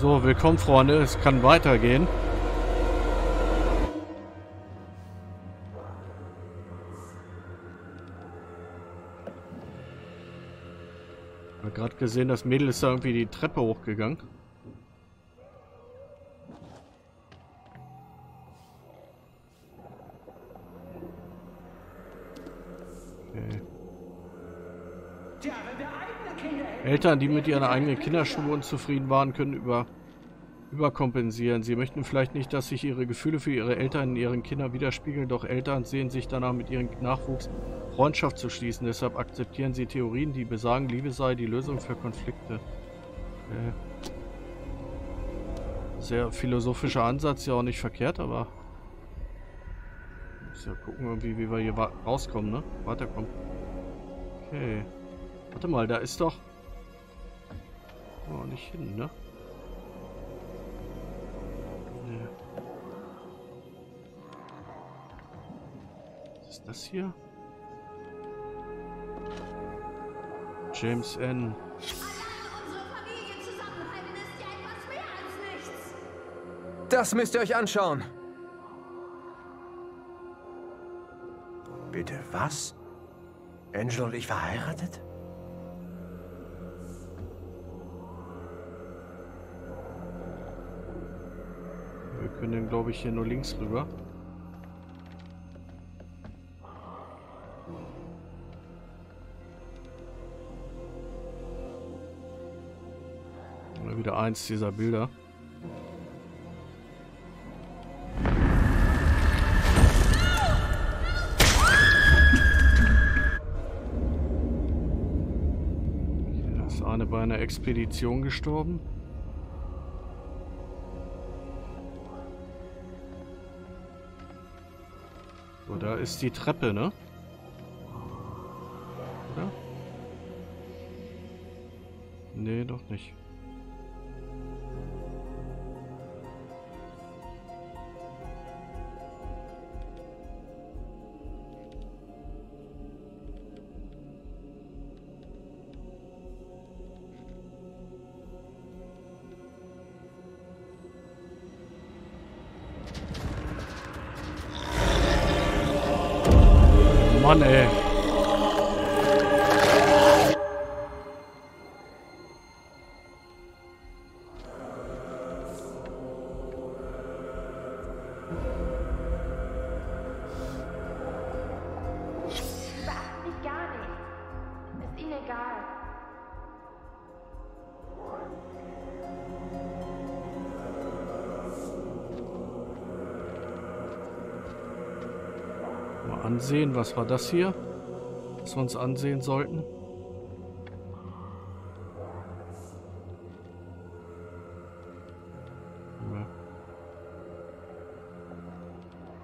So, willkommen Freunde, es kann weitergehen. Ich habe gerade gesehen, das Mädel ist da irgendwie die Treppe hochgegangen. Okay. Eltern, die mit ihren eigenen Kinderschuhen unzufrieden waren, können über überkompensieren. Sie möchten vielleicht nicht, dass sich ihre Gefühle für ihre Eltern in ihren Kindern widerspiegeln, doch Eltern sehen sich danach mit ihrem Nachwuchs Freundschaft zu schließen. Deshalb akzeptieren sie Theorien, die besagen, Liebe sei die Lösung für Konflikte. Äh, sehr philosophischer Ansatz, ja auch nicht verkehrt, aber muss ja gucken, irgendwie, wie wir hier rauskommen, ne? Weiterkommen. Okay. Warte mal, da ist doch... Oh, nicht hin, ne? Das hier? James N. Das müsst ihr euch anschauen. Bitte was? Angel und ich verheiratet? Wir können, glaube ich, hier nur links rüber. Eins dieser Bilder. ist eine bei einer Expedition gestorben. So, da ist die Treppe, ne? Oder? Nee, doch nicht. Mann, ey. Mal ansehen, was war das hier? Was wir uns ansehen sollten.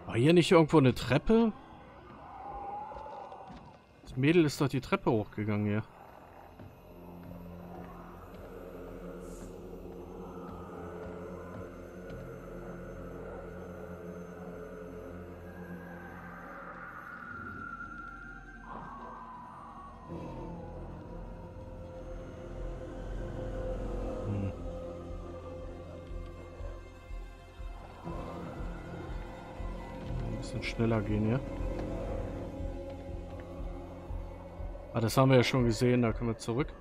War hier nicht irgendwo eine Treppe? Das Mädel ist doch die Treppe hochgegangen hier. Schneller gehen hier. Ah, das haben wir ja schon gesehen, da können wir zurück.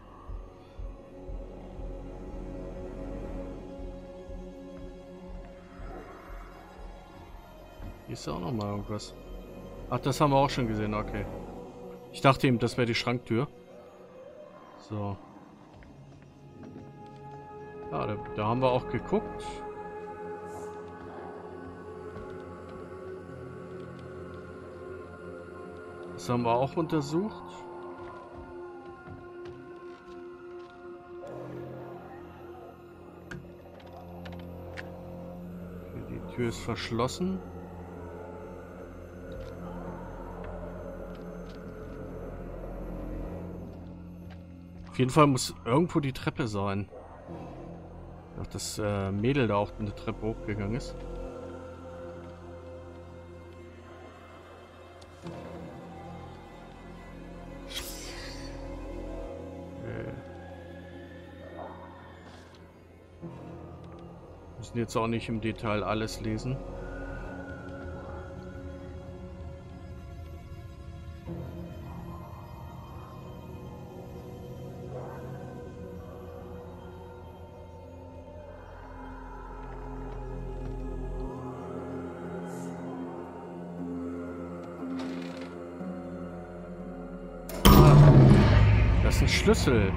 Hier ist ja auch noch mal irgendwas. Ach, das haben wir auch schon gesehen, okay. Ich dachte eben, das wäre die Schranktür. So. Ja, da, da haben wir auch geguckt. Das haben wir auch untersucht. Die Tür ist verschlossen. Auf jeden Fall muss irgendwo die Treppe sein. Auch das äh, Mädel da auch eine Treppe hochgegangen ist. Müssen jetzt auch nicht im Detail alles lesen. Das ist ein Schlüssel.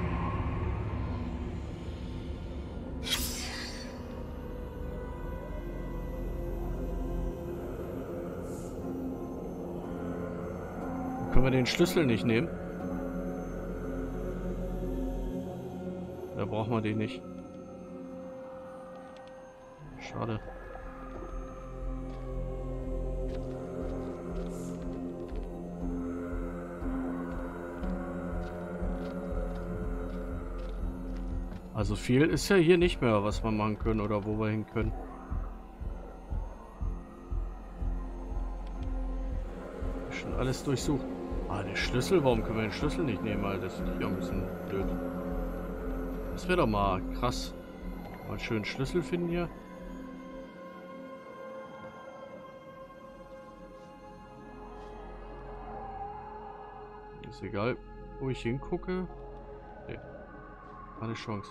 Wir den Schlüssel nicht nehmen? Da brauchen wir den nicht. Schade. Also viel ist ja hier nicht mehr, was wir machen können oder wo wir hin können. Schon alles durchsucht. Ah, der Schlüssel, warum können wir den Schlüssel nicht nehmen? Alter? Das ist ja ein bisschen blöd. Das wäre doch mal krass. Mal einen schönen Schlüssel finden hier. Ist egal, wo ich hingucke. Nee. Keine Chance.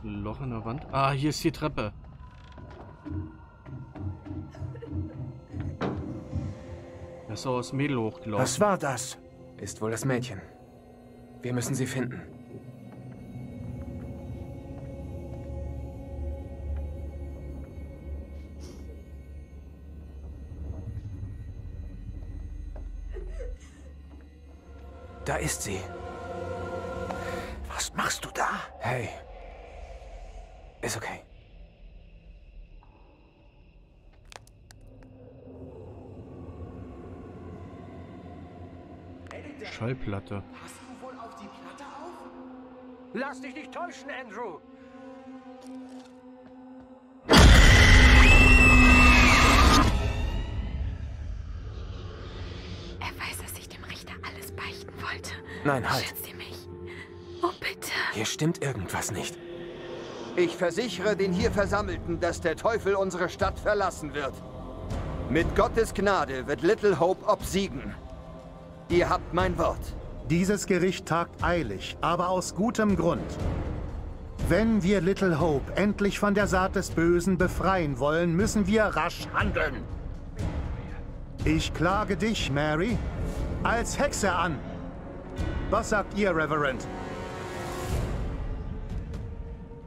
Ist ein Loch in der Wand. Ah, hier ist die Treppe. Da ist auch das Mädel hochgelaufen. Was war das? Ist wohl das Mädchen. Wir müssen sie finden. Da ist sie. Was machst du da? Hey. Ist okay. Schallplatte. Hast du wohl auf die Platte auf? Lass dich nicht täuschen, Andrew. Er weiß, dass ich dem Richter alles beichten wollte. Nein, halt. Schützt ihr mich? Oh, bitte. Hier stimmt irgendwas nicht. Ich versichere den hier Versammelten, dass der Teufel unsere Stadt verlassen wird. Mit Gottes Gnade wird Little Hope obsiegen. Ihr habt mein Wort. Dieses Gericht tagt eilig, aber aus gutem Grund. Wenn wir Little Hope endlich von der Saat des Bösen befreien wollen, müssen wir rasch handeln. Ich klage dich, Mary, als Hexe an. Was sagt ihr, Reverend?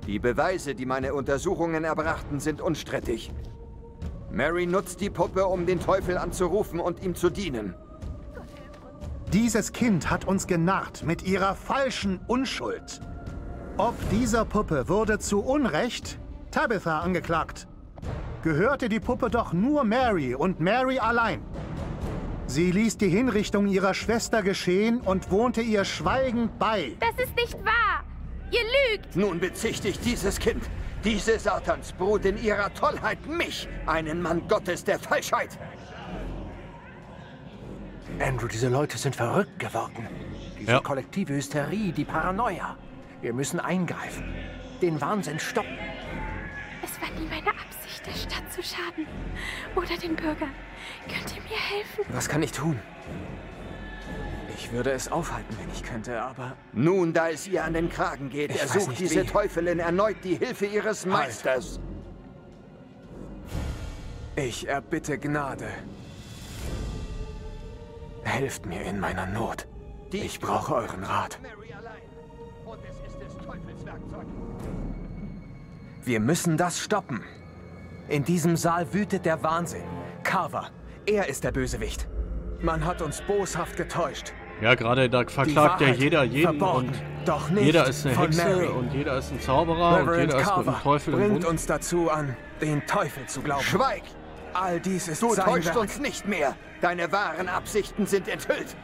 Die Beweise, die meine Untersuchungen erbrachten, sind unstrittig. Mary nutzt die Puppe, um den Teufel anzurufen und ihm zu dienen. Dieses Kind hat uns genarrt mit ihrer falschen Unschuld. Ob dieser Puppe wurde zu Unrecht Tabitha angeklagt. Gehörte die Puppe doch nur Mary und Mary allein. Sie ließ die Hinrichtung ihrer Schwester geschehen und wohnte ihr schweigend bei. Das ist nicht wahr. Ihr lügt. Nun bezichtigt dieses Kind, diese Satansbrut in ihrer Tollheit mich, einen Mann Gottes der Falschheit. Andrew, diese Leute sind verrückt geworden. Diese Ja. kollektive Hysterie, die Paranoia. Wir müssen eingreifen. Den Wahnsinn stoppen. Es war nie meine Absicht, der Stadt zu schaden. Oder den Bürgern. Könnt ihr mir helfen? Was kann ich tun? Ich würde es aufhalten, wenn ich könnte, aber... Nun, da es ihr an den Kragen geht, Ich ersucht diese wie. Teufelin erneut die Hilfe ihres Meisters. Ich erbitte Gnade. Helft mir in meiner Not. Ich brauche euren Rat. Und. Wir müssen das stoppen. In diesem Saal wütet der Wahnsinn. Carver, er ist der Bösewicht. Man hat uns boshaft getäuscht. Ja, gerade da verklagt ja jeder jeden verborgen, und doch nicht jeder ist eine Hexe Mary. und jeder ist ein Zauberer und Reverend jeder ist mit Carver dem Teufel im bringt Bund. uns dazu an, den Teufel zu glauben. Schweig! All dies ist Du sein täuscht Werk. uns nicht mehr. Deine wahren Absichten sind enthüllt.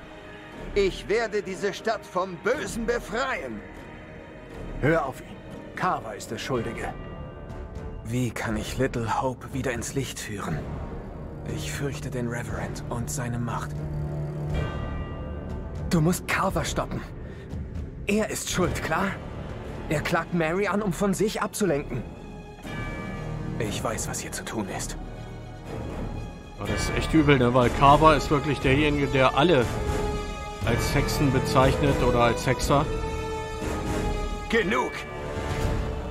Ich werde diese Stadt vom Bösen befreien. Hör auf ihn. Carver ist der Schuldige. Wie kann ich Little Hope wieder ins Licht führen? Ich fürchte den Reverend und seine Macht. Du musst Carver stoppen. Er ist schuld, klar? Er klagt Mary an, um von sich abzulenken. Ich weiß, was hier zu tun ist. Aber das ist echt übel, ne? Weil Carver ist wirklich derjenige, der alle als Hexen bezeichnet oder als Hexer. Genug!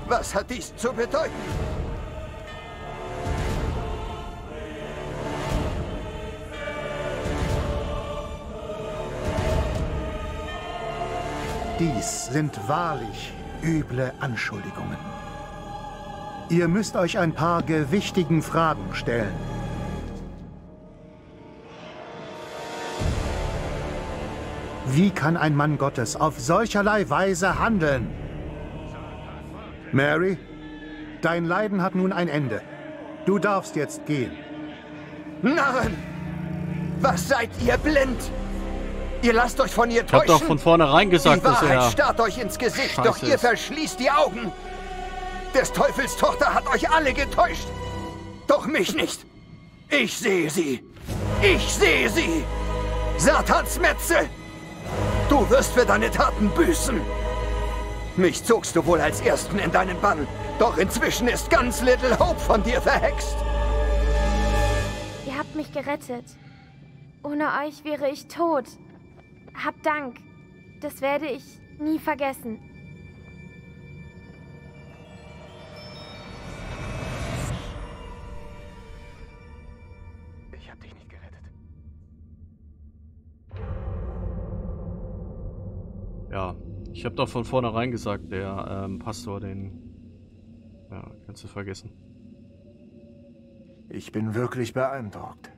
Was hat dies zu bedeuten? Dies sind wahrlich üble Anschuldigungen. Ihr müsst euch ein paar gewichtigen Fragen stellen. Wie kann ein Mann Gottes auf solcherlei Weise handeln? Mary, dein Leiden hat nun ein Ende. Du darfst jetzt gehen. Narren! Was seid ihr blind? Ihr lasst euch von ihr Ich hab täuschen? doch von vornherein gesagt, die dass Wahrheit er... starrt euch ins Gesicht, Scheiße doch ihr ist. verschließt die Augen. Des Teufels Tochter hat euch alle getäuscht. Doch mich nicht. Ich sehe sie. Ich sehe sie. Satans Metze. Du wirst für deine Taten büßen. Mich zogst du wohl als Ersten in deinen Bann. Doch inzwischen ist ganz Little Hope von dir verhext. Ihr habt mich gerettet. Ohne euch wäre ich tot. Habt Dank. Das werde ich nie vergessen. Ich habe doch von vornherein gesagt, der ähm, Pastor, den... Ja, kannst du vergessen. Ich bin wirklich beeindruckt.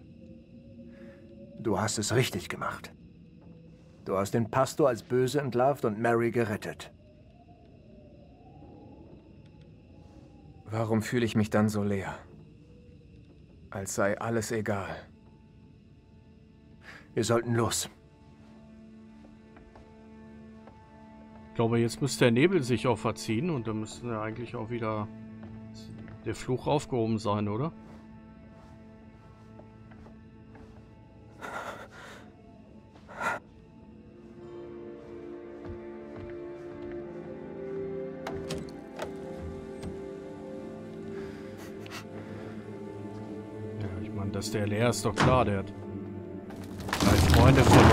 Du hast es richtig gemacht. Du hast den Pastor als böse entlarvt und Mary gerettet. Warum fühle ich mich dann so leer? Als sei alles egal. Wir sollten los. Glaube, jetzt müsste der Nebel sich auch verziehen und dann müsste eigentlich auch wieder der Fluch aufgehoben sein, oder? Ja, ich meine, dass der leer ist, doch klar, der hat drei Freunde verloren.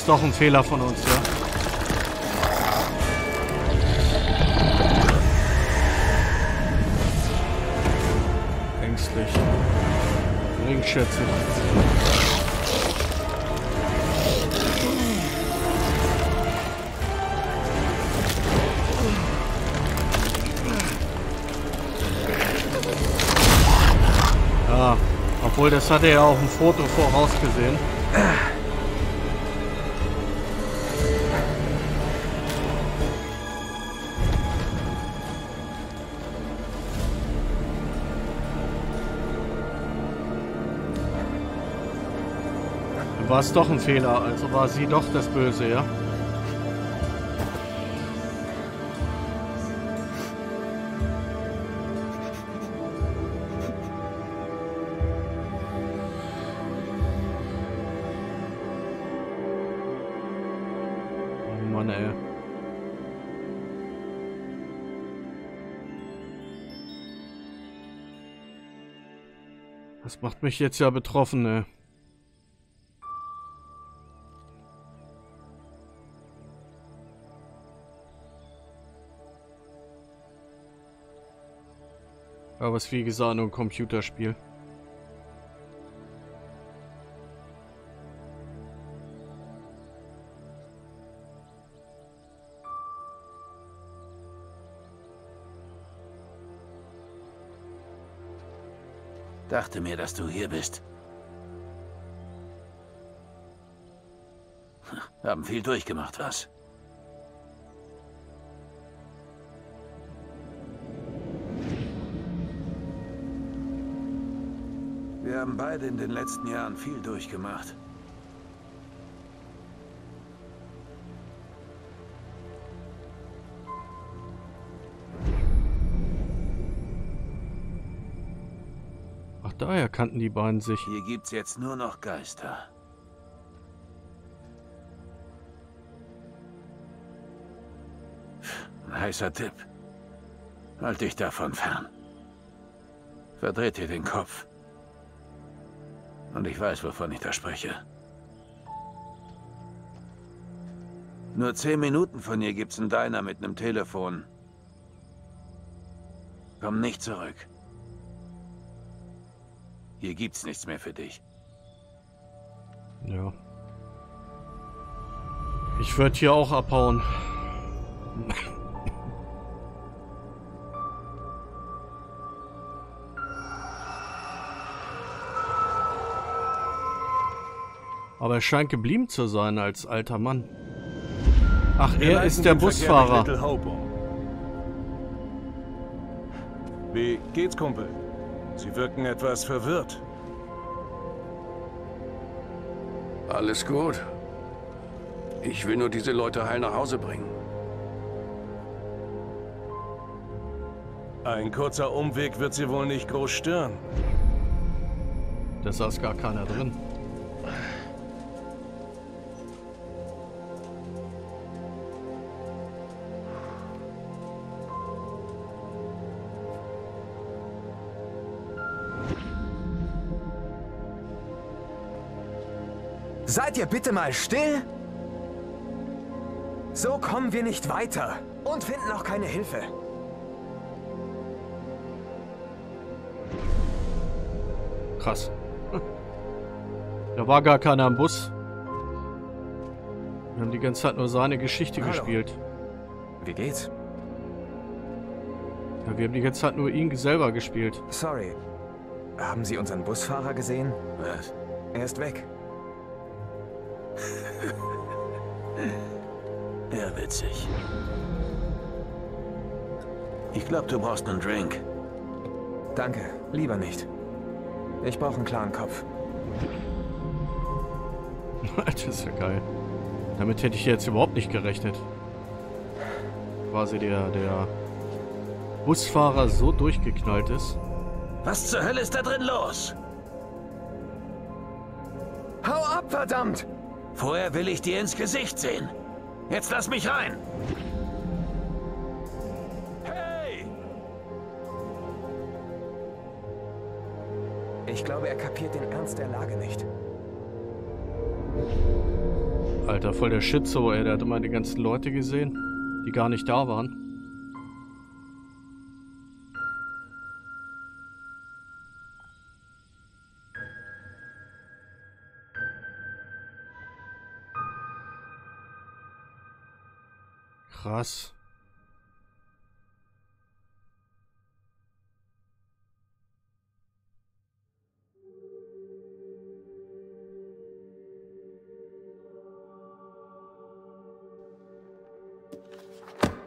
Es doch ein Fehler von uns, ja? Ängstlich. Ringschätzig. Ja, obwohl das hatte ja auch ein Foto vorausgesehen. War es doch ein Fehler, also war sie doch das Böse, ja? Oh Mann, ey. Das macht mich jetzt ja betroffen, ey. Aber es ist wie gesagt nur ein Computerspiel. Dachte mir, dass du hier bist. Haben viel durchgemacht, was? Wir haben beide in den letzten Jahren viel durchgemacht. Ach, daher kannten die beiden sich. Hier gibt's jetzt nur noch Geister. Heißer Tipp. Halt dich davon fern. Verdreht dir den Kopf. Und ich weiß, wovon ich da spreche. Nur zehn Minuten von hier gibt's einen Diner mit einem Telefon. Komm nicht zurück. Hier gibt's nichts mehr für dich. Ja. Ich würde hier auch abhauen. Aber er scheint geblieben zu sein als alter Mann. Ach, Wir er ist der Busfahrer. Wie geht's, Kumpel? Sie wirken etwas verwirrt. Alles gut. Ich will nur diese Leute heil nach Hause bringen. Ein kurzer Umweg wird sie wohl nicht groß stören. Da saß gar keiner drin. Seid ihr bitte mal still? So kommen wir nicht weiter und finden auch keine Hilfe. Krass. Da war gar keiner am Bus. Wir haben die ganze Zeit nur seine Geschichte Hallo. gespielt. Wie geht's? Ja, wir haben die ganze Zeit nur ihn selber gespielt. Sorry. Haben Sie unseren Busfahrer gesehen? Was? Er ist weg. Ja, witzig. Ich glaube, du brauchst einen Drink. Danke, lieber nicht. Ich brauche einen klaren Kopf. das ist ja geil. Damit hätte ich jetzt überhaupt nicht gerechnet. Quasi der, der Busfahrer so durchgeknallt ist. Was zur Hölle ist da drin los? Hau ab, verdammt! Vorher will ich dir ins Gesicht sehen. Jetzt lass mich rein. Hey! Ich glaube, er kapiert den Ernst der Lage nicht. Alter, voll der Shitshow, ey. Der hat immer die ganzen Leute gesehen, die gar nicht da waren. Krass.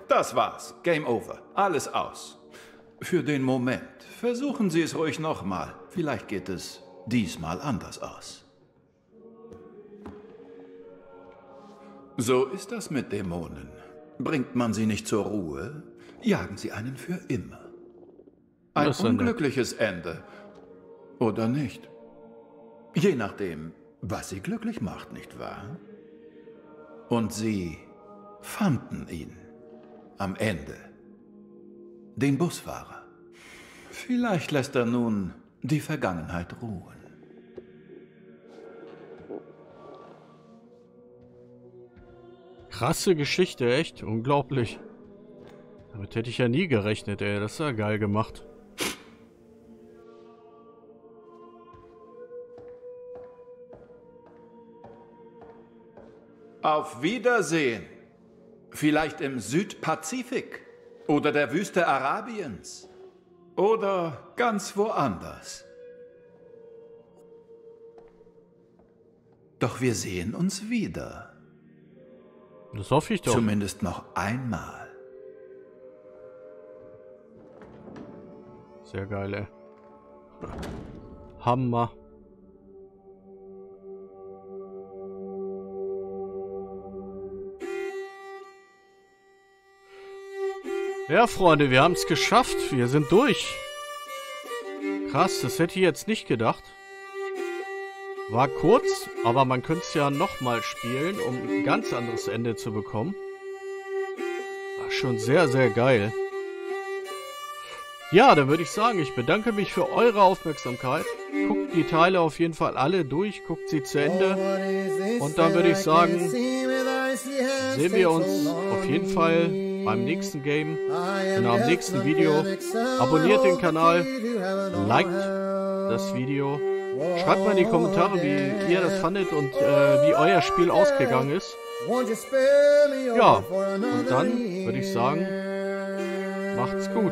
Das war's. Game over. Alles aus. Für den Moment. Versuchen Sie es ruhig nochmal. Vielleicht geht es diesmal anders aus. So ist das mit Dämonen. Bringt man sie nicht zur Ruhe, jagen sie einen für immer. Ein Das unglückliches Ende. Oder nicht? Je nachdem, was sie glücklich macht, nicht wahr? Und sie fanden ihn. Am Ende. Den Busfahrer. Vielleicht lässt er nun die Vergangenheit ruhen. Krasse Geschichte, echt. Unglaublich. Damit hätte ich ja nie gerechnet, ey. Das ist ja geil gemacht. Auf Wiedersehen. Vielleicht im Südpazifik oder der Wüste Arabiens oder ganz woanders. Doch wir sehen uns wieder. Das hoffe ich doch. Zumindest noch einmal. Sehr geil, ey. Hammer. Ja, Freunde, wir haben es geschafft. Wir sind durch. Krass, das hätte ich jetzt nicht gedacht. War kurz, aber man könnte es ja nochmal spielen, um ein ganz anderes Ende zu bekommen. War schon sehr, sehr geil. Ja, dann würde ich sagen, ich bedanke mich für eure Aufmerksamkeit. Guckt die Teile auf jeden Fall alle durch, guckt sie zu Ende. Und dann würde ich sagen, sehen wir uns auf jeden Fall beim nächsten Game, in einem nächsten Video. Abonniert den Kanal, liked das Video. Schreibt mal in die Kommentare, wie ihr das fandet und äh, wie euer Spiel ausgegangen ist. Ja, und dann würde ich sagen, macht's gut.